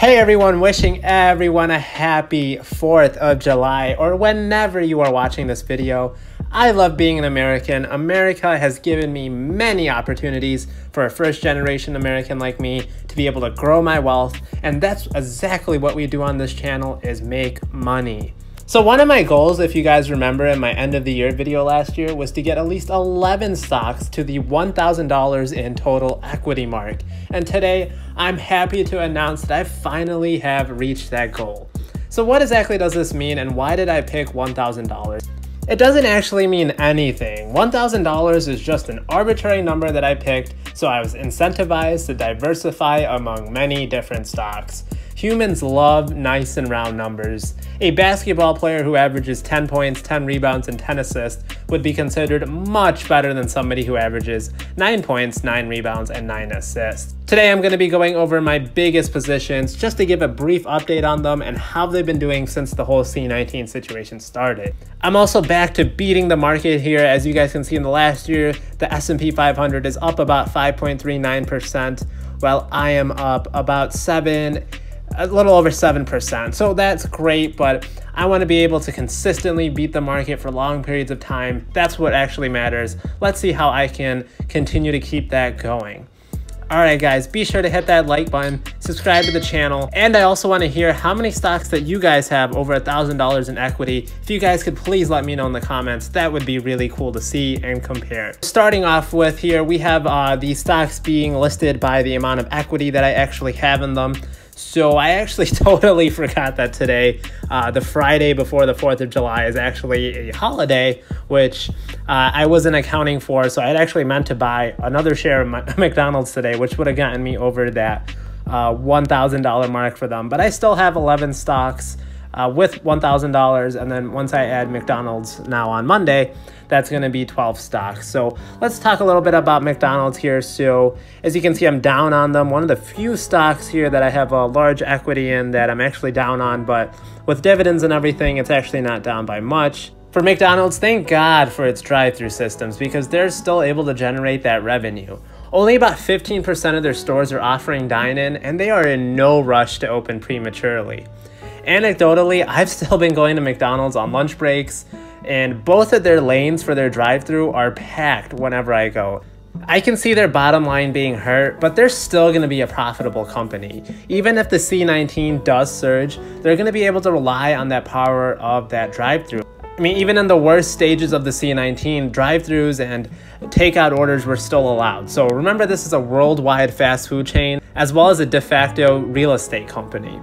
Hey everyone, wishing everyone a happy 4th of July or whenever you are watching this video. I love being an American. America has given me many opportunities for a first generation American like me to be able to grow my wealth and that's exactly what we do on this channel is make money. So one of my goals, if you guys remember in my end of the year video last year, was to get at least 11 stocks to the $1,000 in total equity mark. And today, I'm happy to announce that I finally have reached that goal. So what exactly does this mean and why did I pick $1,000? It doesn't actually mean anything. $1,000 is just an arbitrary number that I picked, so I was incentivized to diversify among many different stocks. Humans love nice and round numbers. A basketball player who averages 10 points, 10 rebounds, and 10 assists would be considered much better than somebody who averages 9 points, 9 rebounds, and 9 assists. Today I'm going to be going over my biggest positions just to give a brief update on them and how they've been doing since the whole C19 situation started. I'm also back to beating the market here. As you guys can see in the last year, the S&P 500 is up about 5.39%, while I am up about 7 a little over 7%. So that's great, but I want to be able to consistently beat the market for long periods of time. That's what actually matters. Let's see how I can continue to keep that going. Alright guys, be sure to hit that like button, subscribe to the channel, and I also want to hear how many stocks that you guys have over a $1,000 in equity. If you guys could please let me know in the comments, that would be really cool to see and compare. Starting off with here, we have uh, the stocks being listed by the amount of equity that I actually have in them. So I actually totally forgot that today, uh, the Friday before the 4th of July, is actually a holiday, which uh, I wasn't accounting for. So I had actually meant to buy another share of McDonald's today, which would have gotten me over that uh, $1,000 mark for them. But I still have 11 stocks uh, with $1,000. And then once I add McDonald's now on Monday, that's going to be 12 stocks. So let's talk a little bit about McDonald's here. So as you can see, I'm down on them. One of the few stocks here that I have a large equity in that I'm actually down on, but with dividends and everything, it's actually not down by much. For McDonald's, thank God for its drive-through systems because they're still able to generate that revenue. Only about 15% of their stores are offering dine-in, and they are in no rush to open prematurely. Anecdotally, I've still been going to McDonald's on lunch breaks, and both of their lanes for their drive through are packed whenever I go. I can see their bottom line being hurt, but they're still going to be a profitable company. Even if the C19 does surge, they're going to be able to rely on that power of that drive through. I mean, even in the worst stages of the C19, drive throughs and takeout orders were still allowed. So remember, this is a worldwide fast food chain as well as a de facto real estate company.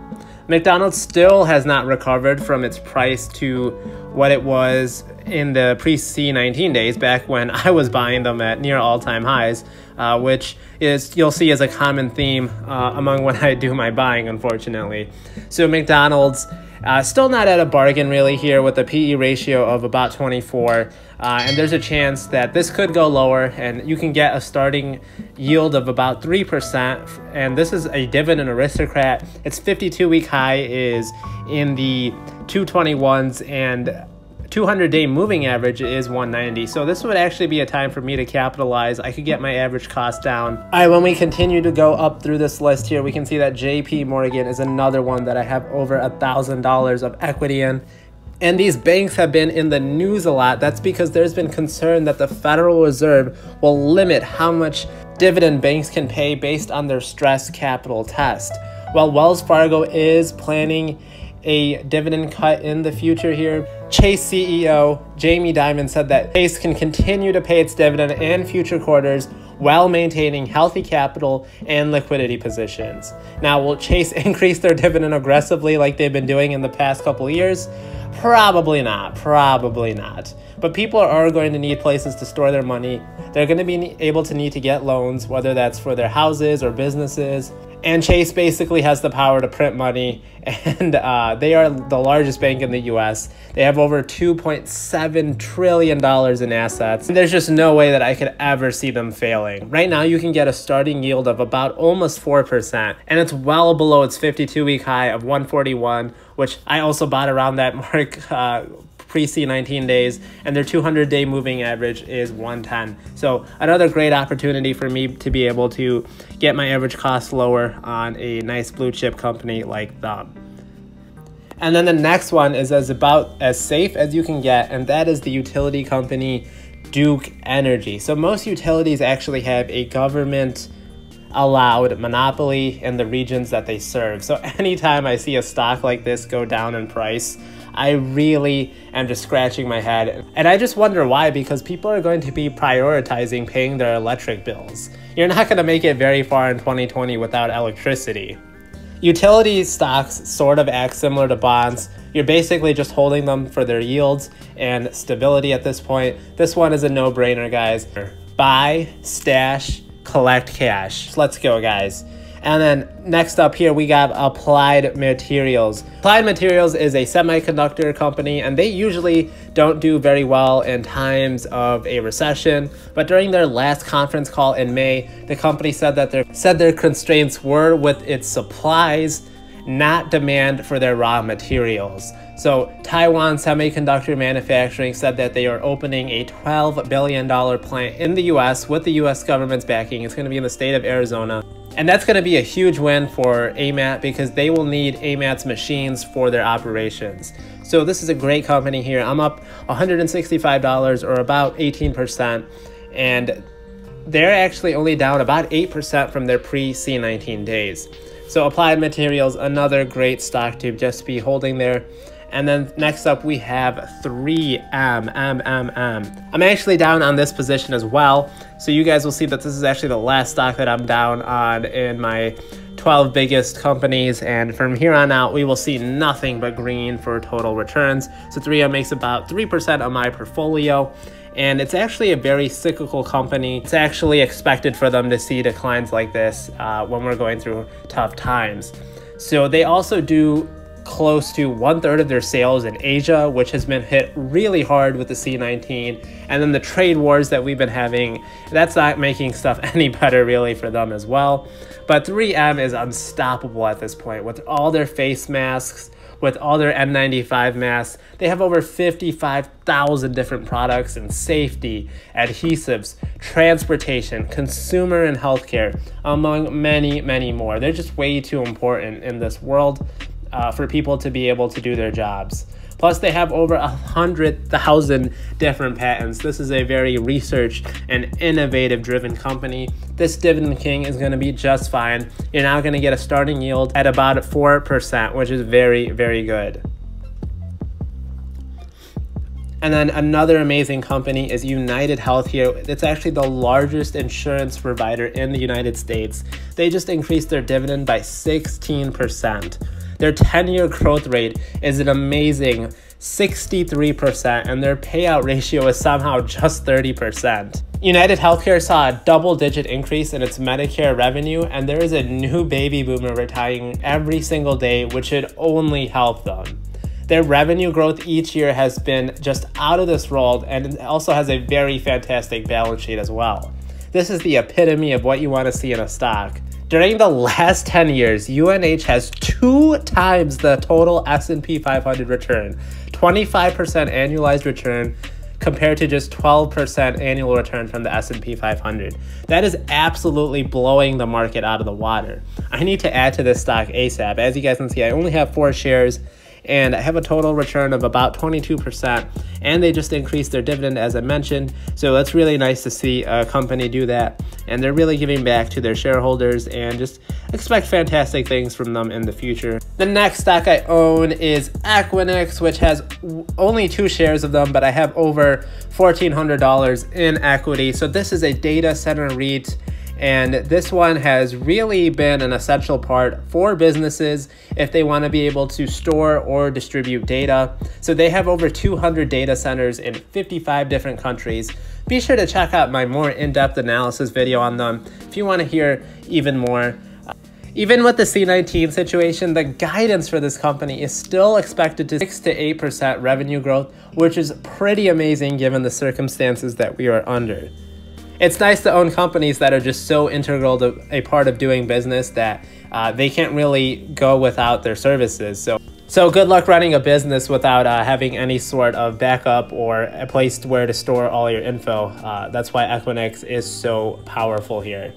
McDonald's still has not recovered from its price to what it was in the pre C19 days back when I was buying them at near all time highs, uh, which is you'll see as a common theme uh, among when I do my buying, unfortunately. So McDonald's uh, still not at a bargain really here with a PE ratio of about 24. Uh, and there's a chance that this could go lower and you can get a starting yield of about 3%. And this is a dividend aristocrat. Its 52 week high is in the 221s and 200 day moving average is 190. So this would actually be a time for me to capitalize. I could get my average cost down. All right, when we continue to go up through this list here, we can see that JP Morgan is another one that I have over a $1,000 of equity in. And these banks have been in the news a lot. That's because there's been concern that the Federal Reserve will limit how much dividend banks can pay based on their stress capital test. While Wells Fargo is planning a dividend cut in the future here. Chase CEO Jamie Dimon said that Chase can continue to pay its dividend in future quarters while maintaining healthy capital and liquidity positions. Now, will Chase increase their dividend aggressively like they've been doing in the past couple years? Probably not. Probably not. But people are going to need places to store their money. They're going to be able to need to get loans, whether that's for their houses or businesses. And Chase basically has the power to print money, and uh, they are the largest bank in the US. They have over $2.7 trillion in assets. And there's just no way that I could ever see them failing. Right now, you can get a starting yield of about almost 4%, and it's well below its 52 week high of 141, which I also bought around that mark. Uh, pre C19 days, and their 200 day moving average is 110. So, another great opportunity for me to be able to get my average cost lower on a nice blue chip company like them. And then the next one is as about as safe as you can get, and that is the utility company Duke Energy. So most utilities actually have a government allowed monopoly in the regions that they serve. So anytime I see a stock like this go down in price, I really am just scratching my head. And I just wonder why, because people are going to be prioritizing paying their electric bills. You're not going to make it very far in 2020 without electricity. Utility stocks sort of act similar to bonds. You're basically just holding them for their yields and stability at this point. This one is a no brainer, guys. Buy, stash, collect cash. Let's go, guys. And then next up here, we got Applied Materials. Applied Materials is a semiconductor company, and they usually don't do very well in times of a recession. But during their last conference call in May, the company said that their said their constraints were with its supplies, not demand for their raw materials. So Taiwan Semiconductor Manufacturing said that they are opening a $12 billion plant in the US with the US government's backing. It's going to be in the state of Arizona. And that's going to be a huge win for AMAT because they will need AMAT's machines for their operations. So this is a great company here. I'm up $165 or about 18%. And they're actually only down about 8% from their pre C19 days. So Applied Materials, another great stock to just be holding there. And then next up, we have 3M, M, M, M. I'm actually down on this position as well. So you guys will see that this is actually the last stock that I'm down on in my 12 biggest companies. And from here on out, we will see nothing but green for total returns. So 3M makes about 3% of my portfolio. And it's actually a very cyclical company. It's actually expected for them to see declines like this uh, when we're going through tough times. So they also do close to one third of their sales in Asia, which has been hit really hard with the C19. And then the trade wars that we've been having, that's not making stuff any better really for them as well. But 3M is unstoppable at this point with all their face masks, with all their N95 masks. They have over 55,000 different products in safety, adhesives, transportation, consumer and healthcare, among many, many more. They're just way too important in this world uh, for people to be able to do their jobs. Plus, they have over a hundred thousand different patents. This is a very research and innovative driven company. This Dividend King is going to be just fine. You're now going to get a starting yield at about 4%, which is very, very good. And then another amazing company is United Health here. It's actually the largest insurance provider in the United States. They just increased their dividend by 16%. Their 10 year growth rate is an amazing 63%, and their payout ratio is somehow just 30%. United Healthcare saw a double digit increase in its Medicare revenue, and there is a new baby boomer retiring every single day, which should only help them. Their revenue growth each year has been just out of this world and it also has a very fantastic balance sheet as well. This is the epitome of what you want to see in a stock. During the last 10 years, UNH has two times the total S&P 500 return, 25% annualized return compared to just 12% annual return from the S&P 500. That is absolutely blowing the market out of the water. I need to add to this stock ASAP. As you guys can see, I only have 4 shares and I have a total return of about 22%. And they just increased their dividend, as I mentioned. So that's really nice to see a company do that. And they're really giving back to their shareholders and just expect fantastic things from them in the future. The next stock I own is Equinix, which has only two shares of them, but I have over $1,400 in equity. So this is a data center REIT and this one has really been an essential part for businesses if they want to be able to store or distribute data. So they have over 200 data centers in 55 different countries. Be sure to check out my more in-depth analysis video on them if you want to hear even more. Even with the C19 situation, the guidance for this company is still expected to 6 to 8% revenue growth, which is pretty amazing given the circumstances that we are under it's nice to own companies that are just so integral to a part of doing business that uh, they can't really go without their services. So, So good luck running a business without uh, having any sort of backup or a place where to store all your info. Uh, that's why Equinix is so powerful here.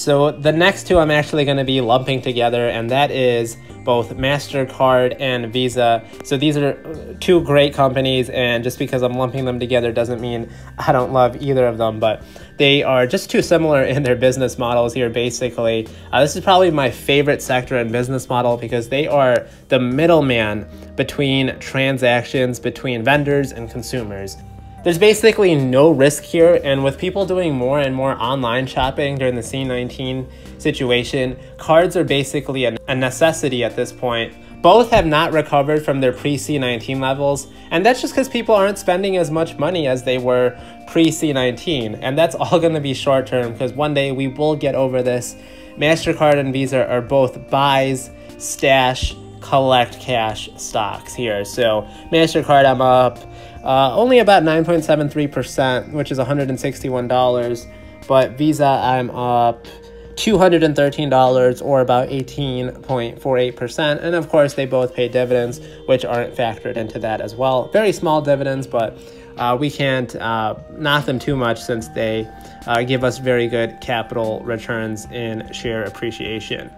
So the next two I'm actually going to be lumping together, and that is both MasterCard and Visa. So these are two great companies, and just because I'm lumping them together doesn't mean I don't love either of them, but they are just too similar in their business models here, basically. Uh, this is probably my favorite sector and business model because they are the middleman between transactions between vendors and consumers. There's basically no risk here, and with people doing more and more online shopping during the C19 situation, cards are basically a necessity at this point. Both have not recovered from their pre C19 levels, and that's just because people aren't spending as much money as they were pre C19, and that's all going to be short term because one day we will get over this. MasterCard and Visa are both buys, stash, collect cash stocks here. So, MasterCard, I'm up uh, only about 9.73%, which is $161. But Visa, I'm up $213 or about 18.48%. And of course, they both pay dividends, which aren't factored into that as well. Very small dividends, but uh, we can't uh, knock them too much since they uh, give us very good capital returns in share appreciation.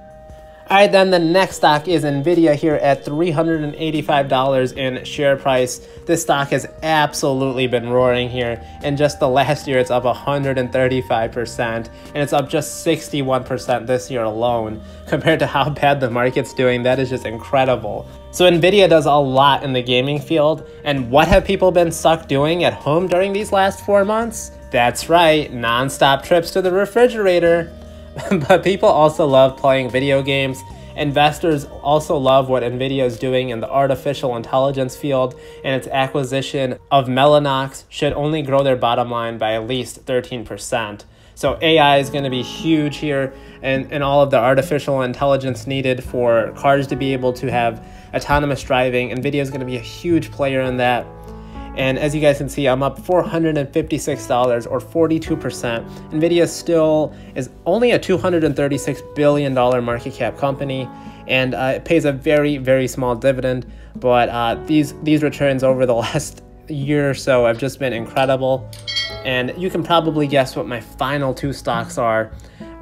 All right, then the next stock is NVIDIA here at $385 in share price. This stock has absolutely been roaring here. In just the last year, it's up 135%, and it's up just 61% this year alone. Compared to how bad the market's doing, that is just incredible. So NVIDIA does a lot in the gaming field, and what have people been stuck doing at home during these last four months? That's right, non-stop trips to the refrigerator. but people also love playing video games. Investors also love what NVIDIA is doing in the artificial intelligence field, and its acquisition of Mellanox should only grow their bottom line by at least 13%. So AI is going to be huge here, and, and all of the artificial intelligence needed for cars to be able to have autonomous driving. NVIDIA is going to be a huge player in that. And as you guys can see, I'm up $456 or 42%. NVIDIA still is only a $236 billion market cap company and uh, it pays a very, very small dividend. But uh, these, these returns over the last year or so have just been incredible. And you can probably guess what my final two stocks are.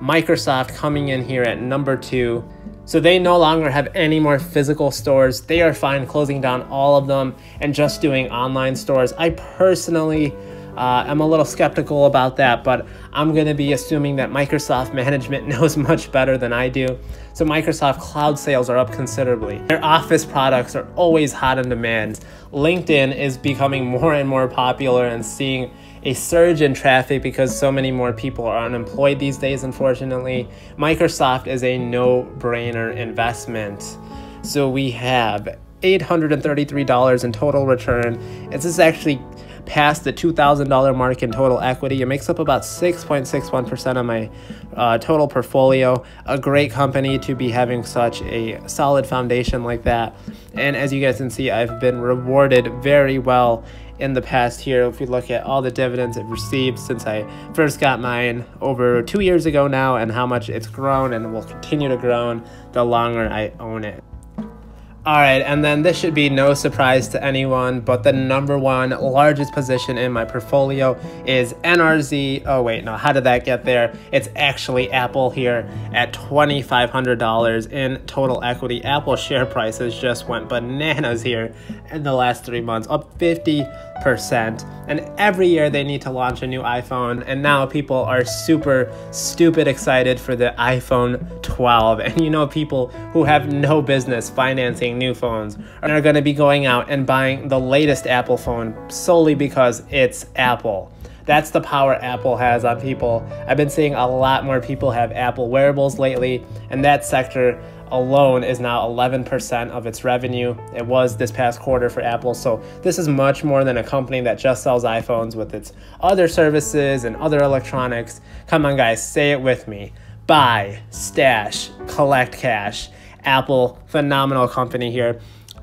Microsoft coming in here at number two so they no longer have any more physical stores. They are fine closing down all of them and just doing online stores. I personally uh, am a little skeptical about that, but I'm going to be assuming that Microsoft management knows much better than I do. So Microsoft cloud sales are up considerably. Their office products are always hot in demand. LinkedIn is becoming more and more popular and seeing a surge in traffic because so many more people are unemployed these days, unfortunately. Microsoft is a no brainer investment. So we have $833 in total return. This is actually past the $2,000 mark in total equity. It makes up about 6.61% of my uh, total portfolio. A great company to be having such a solid foundation like that. And as you guys can see, I've been rewarded very well in the past here. If we look at all the dividends I've received since I first got mine over two years ago now, and how much it's grown and will continue to grow the longer I own it. All right, and then this should be no surprise to anyone, but the number one largest position in my portfolio is NRZ. Oh, wait, no, how did that get there? It's actually Apple here at $2,500 in total equity. Apple share prices just went bananas here in the last three months, up 50%. Percent and every year they need to launch a new iPhone, and now people are super stupid excited for the iPhone 12. And you know, people who have no business financing new phones are going to be going out and buying the latest Apple phone solely because it's Apple. That's the power Apple has on people. I've been seeing a lot more people have Apple wearables lately, and that sector alone is now 11% of its revenue. It was this past quarter for Apple. So this is much more than a company that just sells iPhones with its other services and other electronics. Come on, guys, say it with me buy, stash, collect cash. Apple, phenomenal company here.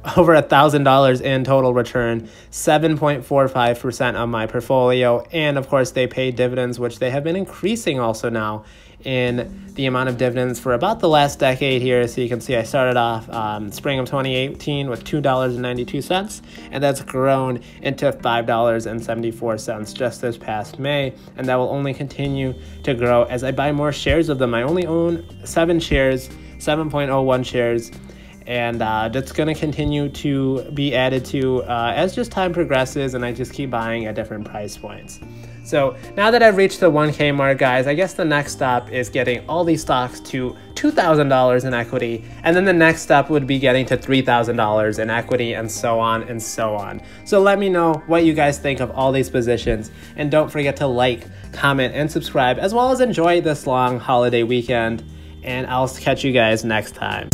over a thousand dollars in total return 7.45% of my portfolio and of course they pay dividends which they have been increasing also now in the amount of dividends for about the last decade here. So you can see I started off um, spring of 2018 with $2.92, and that's grown into $5.74 just this past May. And that will only continue to grow as I buy more shares of them. I only own seven shares, 7.01 shares and uh, that's going to continue to be added to uh, as just time progresses and I just keep buying at different price points. So now that I've reached the 1K mark, guys, I guess the next step is getting all these stocks to $2,000 in equity, and then the next step would be getting to $3,000 in equity, and so on and so on. So let me know what you guys think of all these positions, and don't forget to like, comment, and subscribe, as well as enjoy this long holiday weekend, and I'll catch you guys next time.